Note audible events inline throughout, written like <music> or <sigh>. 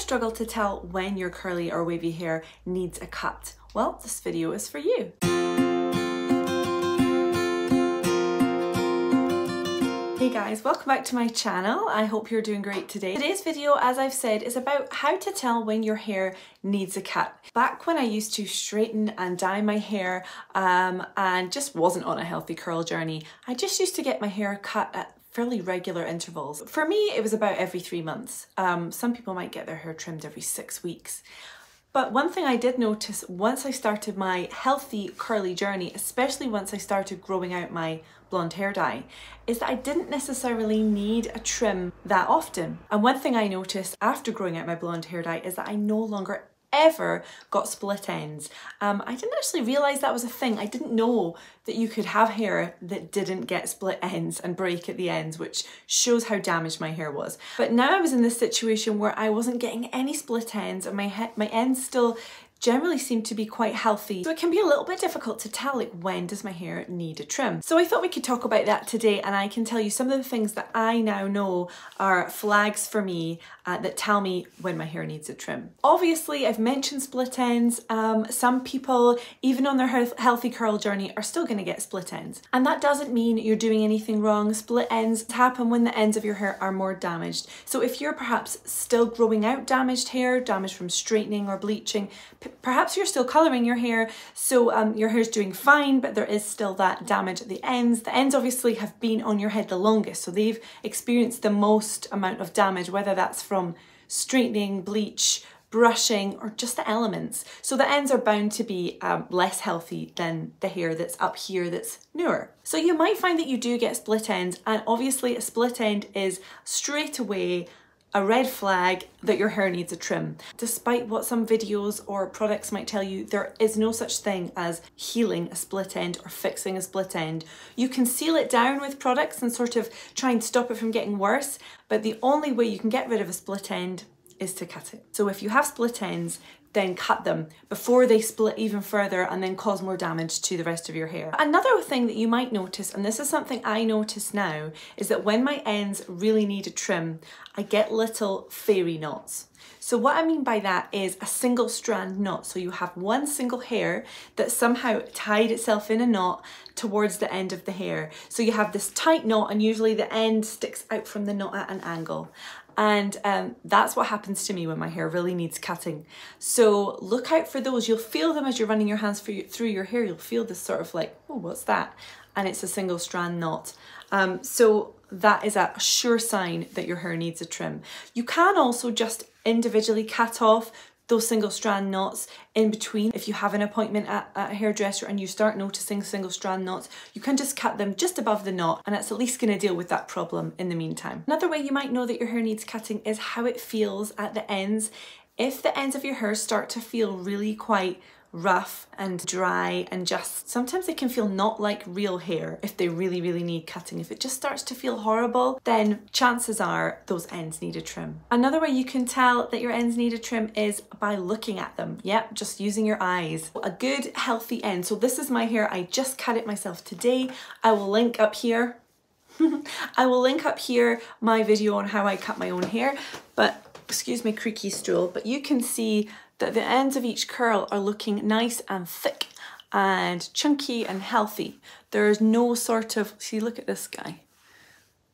struggle to tell when your curly or wavy hair needs a cut? Well, this video is for you. Hey guys, welcome back to my channel. I hope you're doing great today. Today's video, as I've said, is about how to tell when your hair needs a cut. Back when I used to straighten and dye my hair um, and just wasn't on a healthy curl journey, I just used to get my hair cut at fairly regular intervals. For me, it was about every three months. Um, some people might get their hair trimmed every six weeks. But one thing I did notice once I started my healthy curly journey, especially once I started growing out my blonde hair dye, is that I didn't necessarily need a trim that often. And one thing I noticed after growing out my blonde hair dye is that I no longer ever got split ends. Um, I didn't actually realise that was a thing. I didn't know that you could have hair that didn't get split ends and break at the ends, which shows how damaged my hair was. But now I was in this situation where I wasn't getting any split ends and my, head my ends still generally seem to be quite healthy. So it can be a little bit difficult to tell like when does my hair need a trim. So I thought we could talk about that today and I can tell you some of the things that I now know are flags for me uh, that tell me when my hair needs a trim. Obviously I've mentioned split ends. Um, some people even on their healthy curl journey are still going to get split ends and that doesn't mean you're doing anything wrong. Split ends happen when the ends of your hair are more damaged. So if you're perhaps still growing out damaged hair, damaged from straightening or bleaching, perhaps you're still colouring your hair, so um, your hair's doing fine, but there is still that damage at the ends. The ends obviously have been on your head the longest, so they've experienced the most amount of damage, whether that's from straightening, bleach, brushing, or just the elements. So the ends are bound to be um, less healthy than the hair that's up here that's newer. So you might find that you do get split ends, and obviously a split end is straight away a red flag that your hair needs a trim. Despite what some videos or products might tell you, there is no such thing as healing a split end or fixing a split end. You can seal it down with products and sort of try and stop it from getting worse, but the only way you can get rid of a split end is to cut it. So if you have split ends, then cut them before they split even further and then cause more damage to the rest of your hair. Another thing that you might notice, and this is something I notice now, is that when my ends really need a trim, I get little fairy knots. So what I mean by that is a single strand knot. So you have one single hair that somehow tied itself in a knot towards the end of the hair. So you have this tight knot and usually the end sticks out from the knot at an angle. And um, that's what happens to me when my hair really needs cutting. So look out for those. You'll feel them as you're running your hands through your hair. You'll feel this sort of like, oh, what's that? And it's a single strand knot. Um, so that is a sure sign that your hair needs a trim. You can also just individually cut off those single strand knots in between. If you have an appointment at, at, a hairdresser and you start noticing single strand knots, you can just cut them just above the knot and it's at least going to deal with that problem in the meantime. Another way you might know that your hair needs cutting is how it feels at the ends. If the ends of your hair start to feel really quite rough and dry and just sometimes it can feel not like real hair if they really really need cutting. If it just starts to feel horrible then chances are those ends need a trim. Another way you can tell that your ends need a trim is by looking at them. Yep just using your eyes. A good healthy end. So this is my hair. I just cut it myself today. I will link up here. <laughs> I will link up here my video on how I cut my own hair but excuse my creaky stool but you can see that the ends of each curl are looking nice and thick and chunky and healthy. There is no sort of, see look at this guy.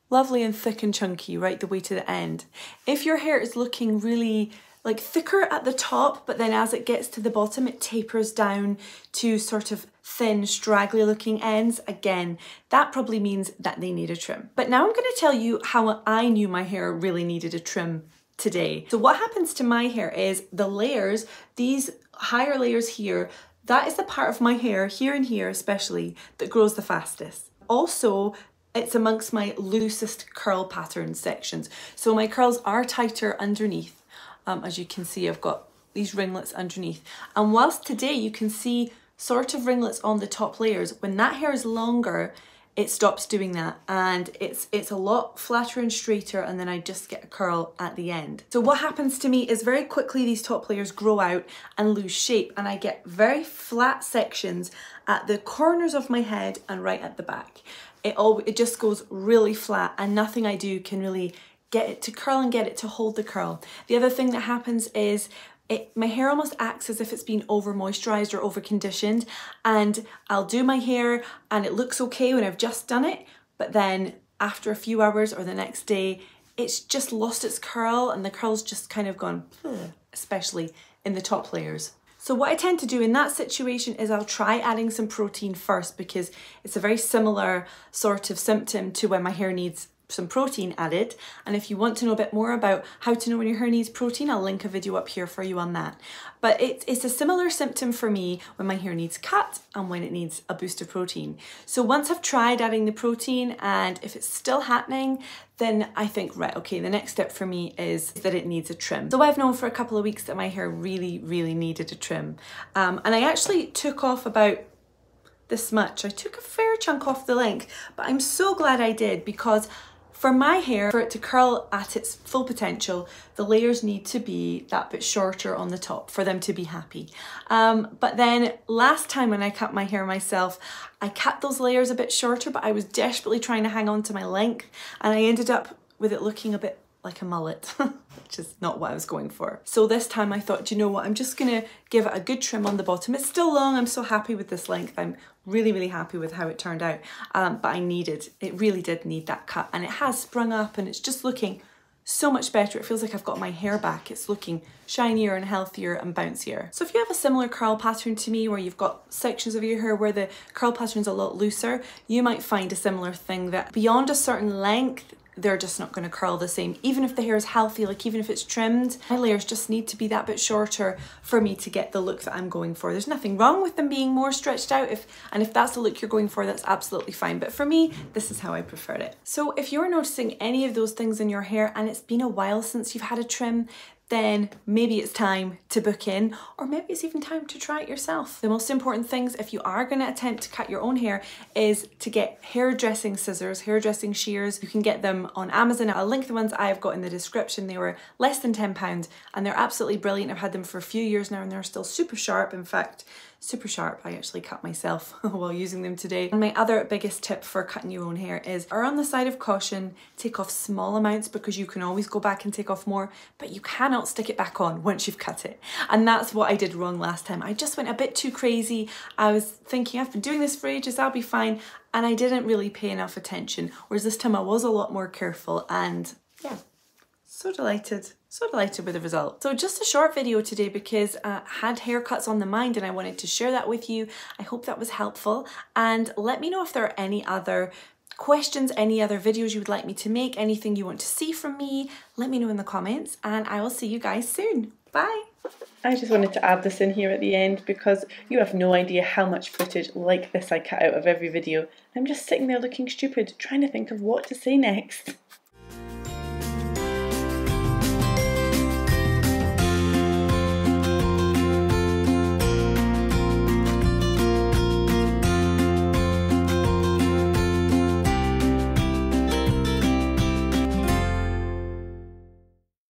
Lovely and thick and chunky right the way to the end. If your hair is looking really like thicker at the top, but then as it gets to the bottom, it tapers down to sort of thin, straggly looking ends. Again, that probably means that they need a trim. But now I'm gonna tell you how I knew my hair really needed a trim today. So what happens to my hair is the layers, these higher layers here, that is the part of my hair, here and here especially, that grows the fastest. Also, it's amongst my loosest curl pattern sections. So my curls are tighter underneath. Um, as you can see, I've got these ringlets underneath. And whilst today you can see sort of ringlets on the top layers, when that hair is longer, it stops doing that and it's it's a lot flatter and straighter and then I just get a curl at the end. So what happens to me is very quickly these top layers grow out and lose shape and I get very flat sections at the corners of my head and right at the back. It all it just goes really flat and nothing I do can really get it to curl and get it to hold the curl. The other thing that happens is it, my hair almost acts as if it's been over moisturized or over conditioned and I'll do my hair and it looks okay when I've just done it but then after a few hours or the next day it's just lost its curl and the curl's just kind of gone hmm. especially in the top layers. So what I tend to do in that situation is I'll try adding some protein first because it's a very similar sort of symptom to when my hair needs some protein added. And if you want to know a bit more about how to know when your hair needs protein, I'll link a video up here for you on that. But it, it's a similar symptom for me when my hair needs cut and when it needs a boost of protein. So once I've tried adding the protein and if it's still happening, then I think, right, okay, the next step for me is that it needs a trim. So I've known for a couple of weeks that my hair really, really needed a trim. Um, and I actually took off about this much. I took a fair chunk off the length, but I'm so glad I did because for my hair, for it to curl at its full potential, the layers need to be that bit shorter on the top for them to be happy. Um, but then last time when I cut my hair myself, I cut those layers a bit shorter, but I was desperately trying to hang on to my length and I ended up with it looking a bit like a mullet, <laughs> which is not what I was going for. So this time I thought, you know what, I'm just gonna give it a good trim on the bottom. It's still long, I'm so happy with this length. I'm really, really happy with how it turned out. Um, but I needed, it really did need that cut and it has sprung up and it's just looking so much better. It feels like I've got my hair back. It's looking shinier and healthier and bouncier. So if you have a similar curl pattern to me where you've got sections of your hair where the curl pattern's a lot looser, you might find a similar thing that beyond a certain length, they're just not going to curl the same. Even if the hair is healthy, like even if it's trimmed, my layers just need to be that bit shorter for me to get the look that I'm going for. There's nothing wrong with them being more stretched out if and if that's the look you're going for, that's absolutely fine. But for me, this is how I prefer it. So if you're noticing any of those things in your hair and it's been a while since you've had a trim, then maybe it's time to book in, or maybe it's even time to try it yourself. The most important things, if you are going to attempt to cut your own hair, is to get hairdressing scissors, hairdressing shears. You can get them on Amazon. I'll link the ones I've got in the description. They were less than £10 and they're absolutely brilliant. I've had them for a few years now and they're still super sharp. In fact, super sharp. I actually cut myself <laughs> while using them today. And my other biggest tip for cutting your own hair is err on the side of caution, take off small amounts because you can always go back and take off more, but you cannot stick it back on once you've cut it. And that's what I did wrong last time. I just went a bit too crazy. I was thinking I've been doing this for ages, I'll be fine. And I didn't really pay enough attention. Whereas this time I was a lot more careful and yeah, so delighted so delighted with the result. So just a short video today because I uh, had haircuts on the mind and I wanted to share that with you. I hope that was helpful and let me know if there are any other questions, any other videos you would like me to make, anything you want to see from me, let me know in the comments and I will see you guys soon. Bye! I just wanted to add this in here at the end because you have no idea how much footage like this I cut out of every video. I'm just sitting there looking stupid, trying to think of what to say next.